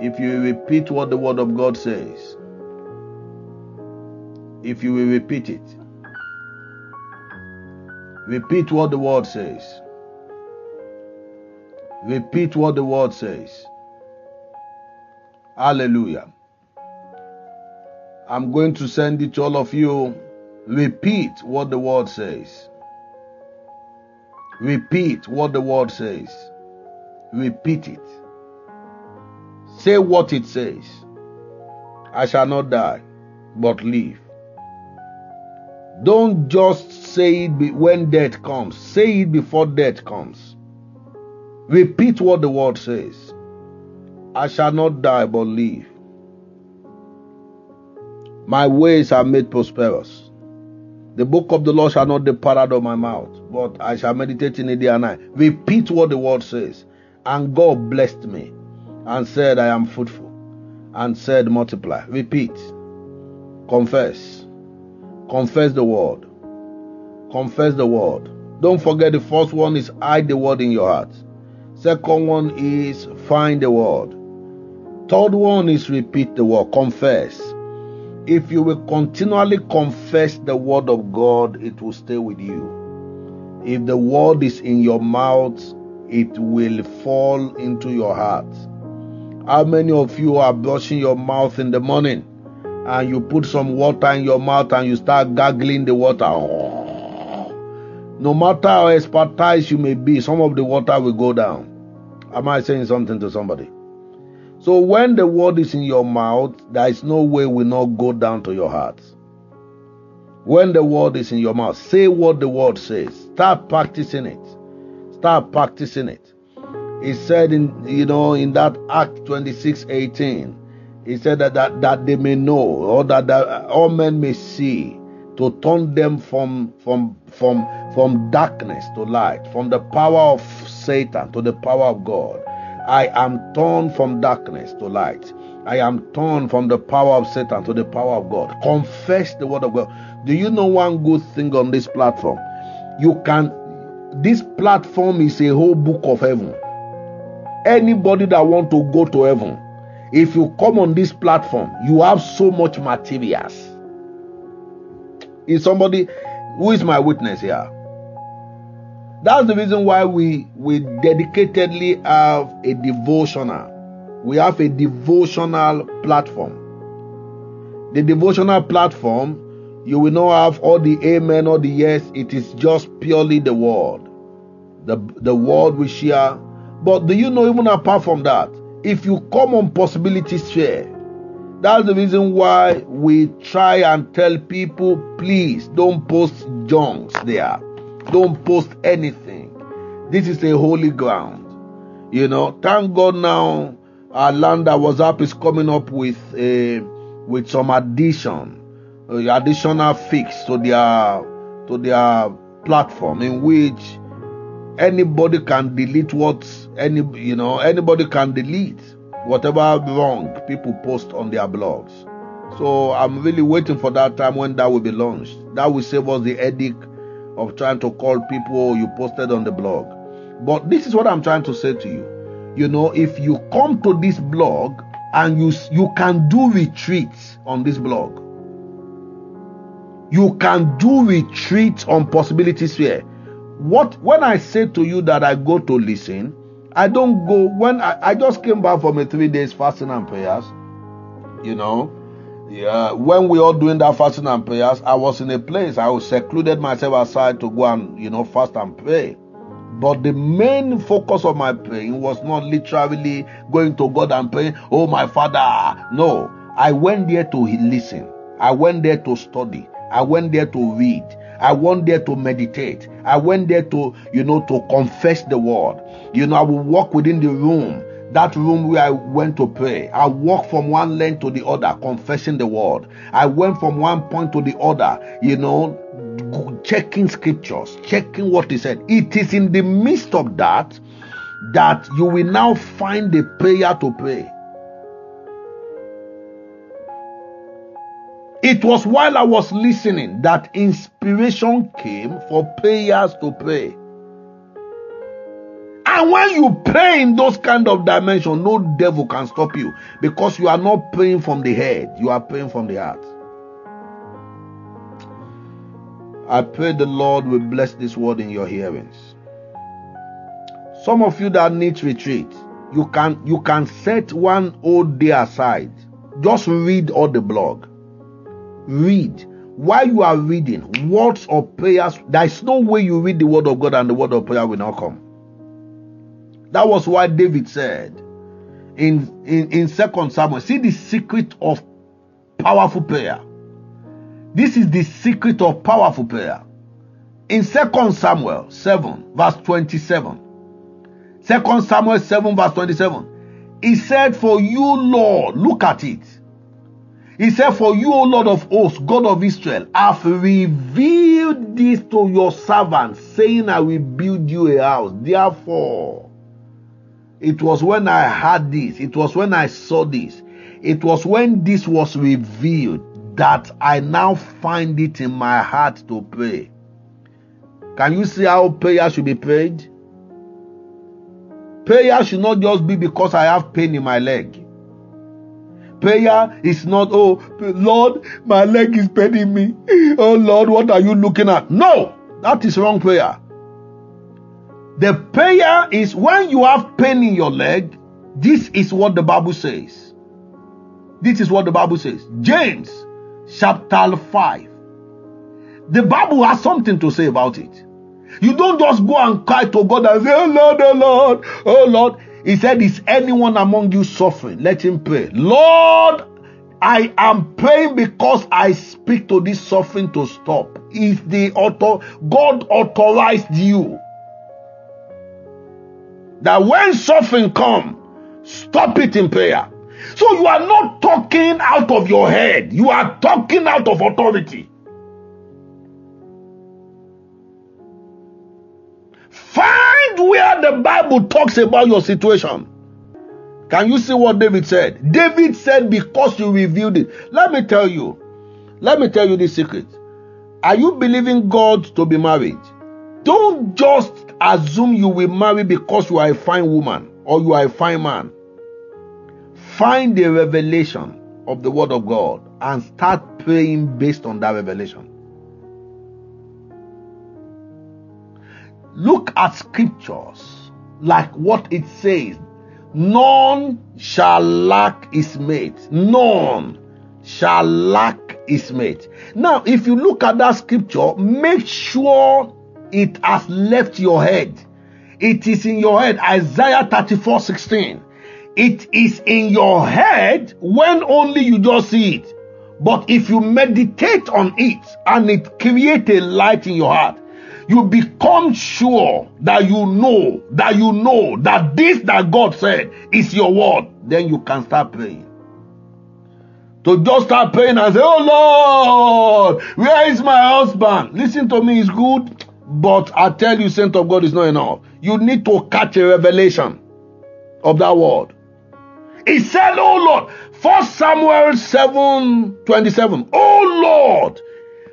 If you repeat what the word of God says, if you will repeat it, repeat what the word says. Repeat what the word says. Hallelujah. I'm going to send it to all of you. Repeat what the word says. Repeat what the word says. Repeat it. Say what it says. I shall not die, but live. Don't just say it when death comes. Say it before death comes. Repeat what the word says. I shall not die but live. My ways are made prosperous. The book of the Lord shall not depart out of my mouth, but I shall meditate in it day and night. Repeat what the word says. And God blessed me and said, I am fruitful, and said, multiply. Repeat. Confess. Confess the word. Confess the word. Don't forget the first one is hide the word in your heart. Second one is find the word. Third one is repeat the word. Confess. If you will continually confess the word of God, it will stay with you. If the word is in your mouth, it will fall into your heart. How many of you are brushing your mouth in the morning and you put some water in your mouth and you start gargling the water? No matter how expertise you may be, some of the water will go down. Am I saying something to somebody? So when the word is in your mouth, there is no way will not go down to your heart. When the word is in your mouth, say what the word says. Start practicing it. Start practicing it. He said in you know in that Act 26, 18, he said that, that, that they may know or that, that uh, all men may see to turn them from from from from darkness to light, from the power of Satan to the power of God. I am torn from darkness to light. I am torn from the power of Satan to the power of God. Confess the word of God. Do you know one good thing on this platform? You can this platform is a whole book of heaven. Anybody that want to go to heaven, if you come on this platform, you have so much materials. Is somebody who is my witness here? That's the reason why we we dedicatedly have a devotional. We have a devotional platform. The devotional platform, you will not have all the amen or the yes. It is just purely the word. The the word we share. But do you know even apart from that, if you come on possibility sphere, that's the reason why we try and tell people, please don't post junks there. Don't post anything. This is a holy ground. You know, thank God now our land that WhatsApp is coming up with a with some addition, uh, additional fix to their to their platform in which anybody can delete what any you know anybody can delete whatever wrong people post on their blogs. So I'm really waiting for that time when that will be launched. That will save us the headache of trying to call people you posted on the blog. But this is what I'm trying to say to you. You know, if you come to this blog and you you can do retreats on this blog. You can do retreats on possibility sphere. What when I say to you that I go to listen, I don't go when I, I just came back from a three days fasting and prayers. You know, yeah, when we all doing that fasting and prayers, I was in a place I was secluded myself aside to go and you know fast and pray. But the main focus of my praying was not literally going to God and praying, Oh my Father. No, I went there to listen. I went there to study. I went there to read. I went there to meditate. I went there to, you know, to confess the word. You know, I will walk within the room that room where I went to pray. I walked from one lane to the other, confessing the word. I went from one point to the other, you know, checking scriptures, checking what he said. It is in the midst of that that you will now find a prayer to pray. It was while I was listening that inspiration came for prayers to pray. And when you pray in those kind of dimension, no devil can stop you because you are not praying from the head, you are praying from the heart. I pray the Lord will bless this word in your hearings. Some of you that need retreat, you can you can set one whole day aside. Just read all the blog. Read. While you are reading, words of prayers, there is no way you read the word of God and the word of prayer will not come. That was why David said in, in, in Second Samuel, see the secret of powerful prayer. This is the secret of powerful prayer. In Second Samuel 7, verse 27. Second Samuel 7, verse 27. He said, For you, Lord, look at it. He said, For you, O Lord of hosts, God of Israel, have revealed this to your servants, saying, I will build you a house. Therefore, it was when I heard this, it was when I saw this, it was when this was revealed that I now find it in my heart to pray. Can you see how prayer should be prayed? Prayer should not just be because I have pain in my leg. Prayer is not, oh, Lord, my leg is paining me. Oh, Lord, what are you looking at? No, that is wrong prayer. The prayer is when you have pain in your leg, this is what the Bible says. This is what the Bible says. James chapter 5. The Bible has something to say about it. You don't just go and cry to God and say, Oh Lord, oh Lord, oh Lord. He said, Is anyone among you suffering? Let him pray. Lord, I am praying because I speak to this suffering to stop. If the author God authorized you that when suffering come, stop it in prayer. So you are not talking out of your head, you are talking out of authority. Find where the Bible talks about your situation. Can you see what David said? David said, Because you revealed it. Let me tell you, let me tell you this secret. Are you believing God to be married? Don't just assume you will marry because you are a fine woman or you are a fine man. Find the revelation of the Word of God and start praying based on that revelation. Look at scriptures like what it says None shall lack his mate. None shall lack his mate. Now, if you look at that scripture, make sure it has left your head. It is in your head. Isaiah 34 16. It is in your head when only you just see it. But if you meditate on it and it creates a light in your heart, you become sure that you know, that you know that this that God said is your word, then you can start praying. To just start praying and say, Oh Lord, where is my husband? Listen to me, it's good, but I tell you, saint of God is not enough. You need to catch a revelation of that word. He said, Oh Lord, 1 Samuel 7 27. Oh Lord,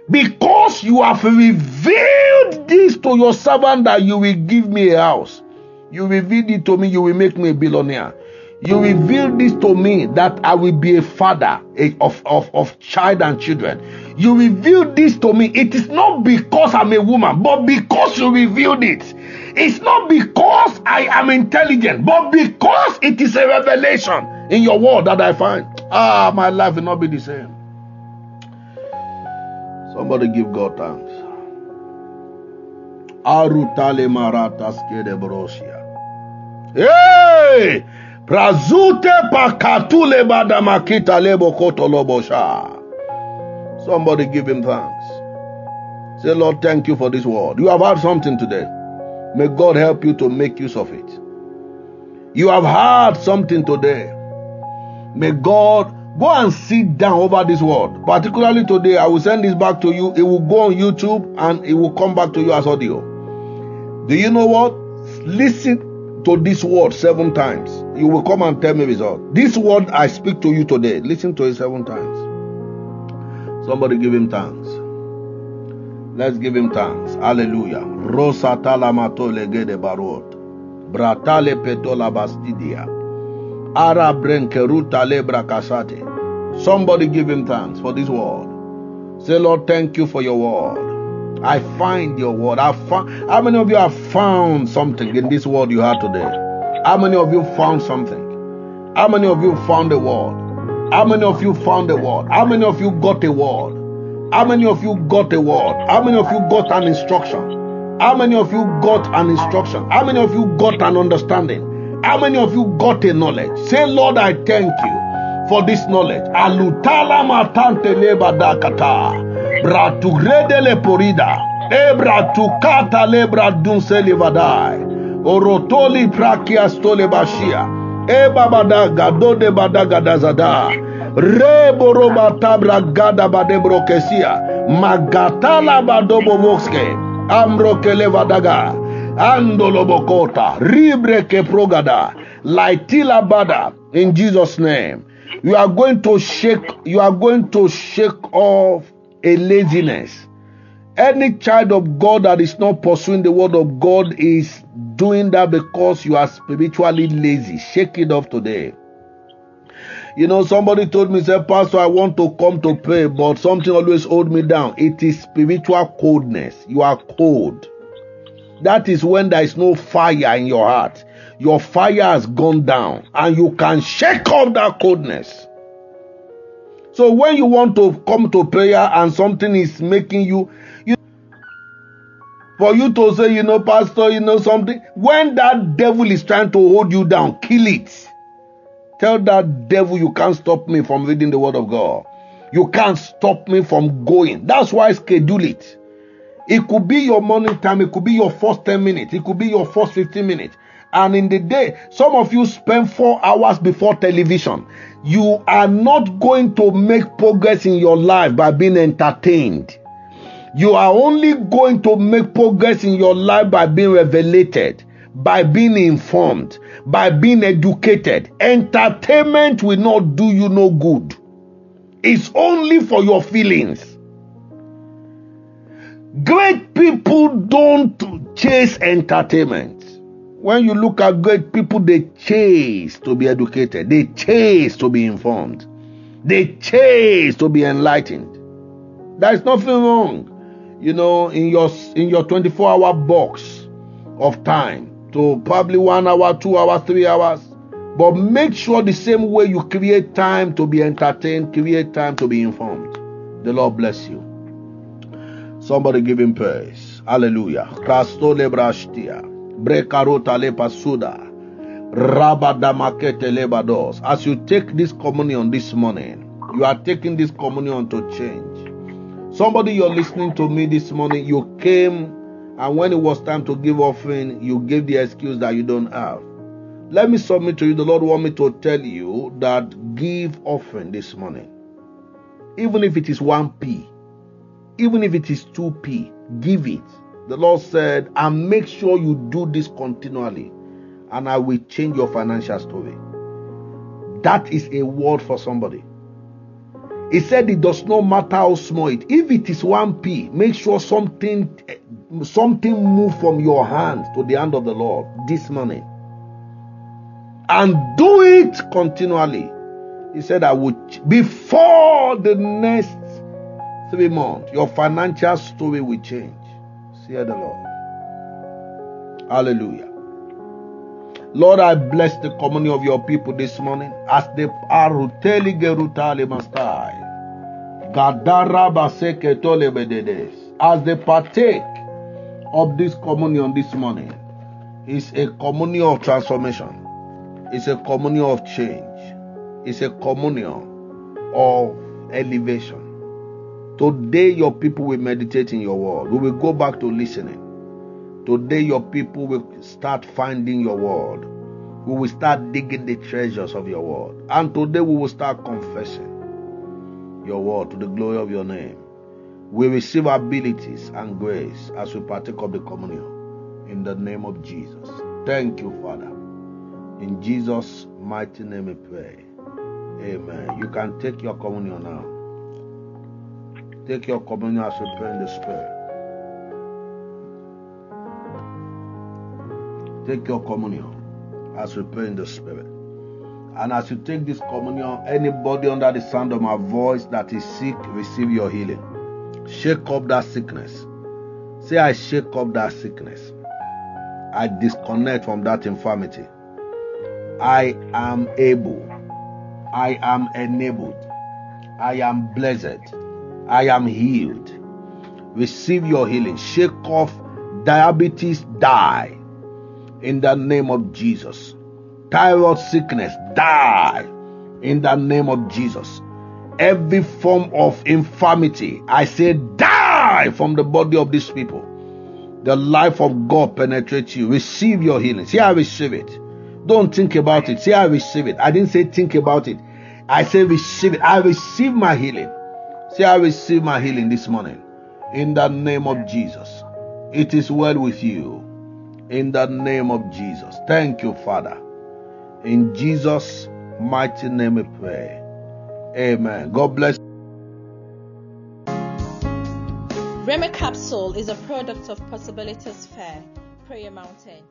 because you have revealed this to your servant that you will give me a house. You revealed it to me, you will make me a billionaire. You revealed this to me that I will be a father of, of, of child and children. You revealed this to me. It is not because I'm a woman, but because you revealed it. It's not because I am intelligent, but because it is a revelation in your word that I find. Ah, my life will not be the same. Somebody give God thanks. Arutale maratas brosia. Hey! Prazute pakatule badamakita lebo kotolobosha. Somebody give him thanks. Say, Lord, thank you for this word. You have heard something today. May God help you to make use of it. You have heard something today. May God go and sit down over this word. Particularly today, I will send this back to you. It will go on YouTube and it will come back to you as audio. Do you know what? Listen to this word seven times. You will come and tell me result. This word I speak to you today. Listen to it seven times. Somebody give him thanks. Let's give him thanks. Hallelujah. Rosa talamato legede barot. Bratale petola bastidia. Ara brenkeruta lebra kasate. Somebody give him thanks for this word. Say, Lord, thank you for your word. I find your word. I found, how many of you have found something in this word you had today? How many of you found something? How many of you found a word? How many of you found a word? How many of you got a word? How many of you got a word? How many of you got an instruction? How many of you got an instruction? How many of you got an understanding? How many of you got a knowledge? Say, Lord, I thank you for this knowledge. Alutala matante leba dakata. Bratugrede porida. Ebra tukata lebra dunse livadai. Orotoli prakia stole bashia. Eba badaga dode badaga dazada. Reboroba tabra gada badebrokesia. Magatala badobo voske. Amrokele vadaga. Andolobokota. Ribre ke progada. Laitila bada. In Jesus' name. You are going to shake, you are going to shake off a laziness. Any child of God that is not pursuing the word of God is doing that because you are spiritually lazy. Shake it off today. You know, somebody told me, said, Pastor, I want to come to pray, but something always hold me down. It is spiritual coldness. You are cold. That is when there is no fire in your heart. Your fire has gone down and you can shake off that coldness. So when you want to come to prayer and something is making you, you for you to say, you know, Pastor, you know something, when that devil is trying to hold you down, kill it. Tell that devil you can't stop me from reading the word of God. You can't stop me from going. That's why I schedule it. It could be your morning time, it could be your first 10 minutes, it could be your first 15 minutes. And in the day, some of you spend four hours before television. You are not going to make progress in your life by being entertained. You are only going to make progress in your life by being revelated, by being informed, by being educated. Entertainment will not do you no good. It's only for your feelings. Great people don't chase entertainment. When you look at great people, they chase to be educated, they chase to be informed, they chase to be enlightened. There is nothing wrong, you know, in your in your 24 hour box of time to probably one hour, two hours, three hours. But make sure the same way you create time to be entertained, create time to be informed. The Lord bless you. Somebody give him praise. Hallelujah. Krasto lebrashtia. Brekarota lepasuda. Rabadamakete lebados. As you take this communion this morning, you are taking this communion to change. Somebody you're listening to me this morning, you came and when it was time to give offering, you gave the excuse that you don't have. Let me submit to you. The Lord want me to tell you that give offering this morning. Even if it is 1p, even if it is 2p, give it. The Lord said, and make sure you do this continually, and I will change your financial story. That is a word for somebody. He said it does not matter how small it. If it is 1p, make sure something something move from your hand to the hand of the Lord this morning. And do it continually. He said, I would before the next three months, your financial story will change. See the Lord. Hallelujah. Lord, I bless the communion of your people this morning as they are ruteli gerutali mastai. As they partake of this communion this morning, it's a communion of transformation. It's a communion of change. It's a communion of elevation. Today, your people will meditate in your word. We will go back to listening. Today, your people will start finding your word. We will start digging the treasures of your word. And today, we will start confessing your word to the glory of your name. We receive abilities and grace as we partake of the communion. In the name of Jesus. Thank you, Father. In Jesus' mighty name we pray. Amen. You can take your communion now. Take your communion as we pray in the Spirit. Take your communion as we pray in the Spirit. And as you take this communion, anybody under the sound of my voice that is sick, receive your healing. Shake up that sickness. Say, I shake up that sickness. I disconnect from that infirmity. I am able. I am enabled. I am blessed. I am healed. Receive your healing. Shake off diabetes, die in the name of Jesus. Thyroid sickness, die in the name of Jesus. Every form of infirmity, I say, die from the body of these people. The life of God penetrates you. Receive your healing. See, I receive it. Don't think about it. Say, I receive it. I didn't say think about it. I say receive it. I receive my healing. Say, I receive my healing this morning. In the name of Jesus. It is well with you. In the name of Jesus. Thank you, Father. In Jesus' mighty name we pray. Amen. God bless. Rema Capsule is a product of Possibility Sphere, Prayer Mountain,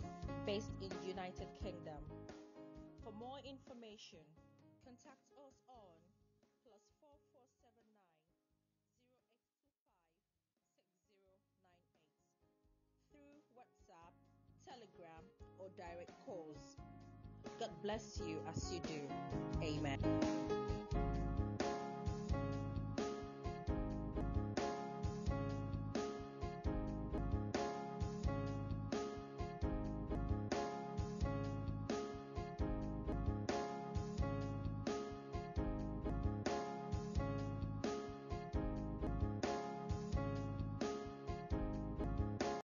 based in United Kingdom. God bless you as you do. Amen.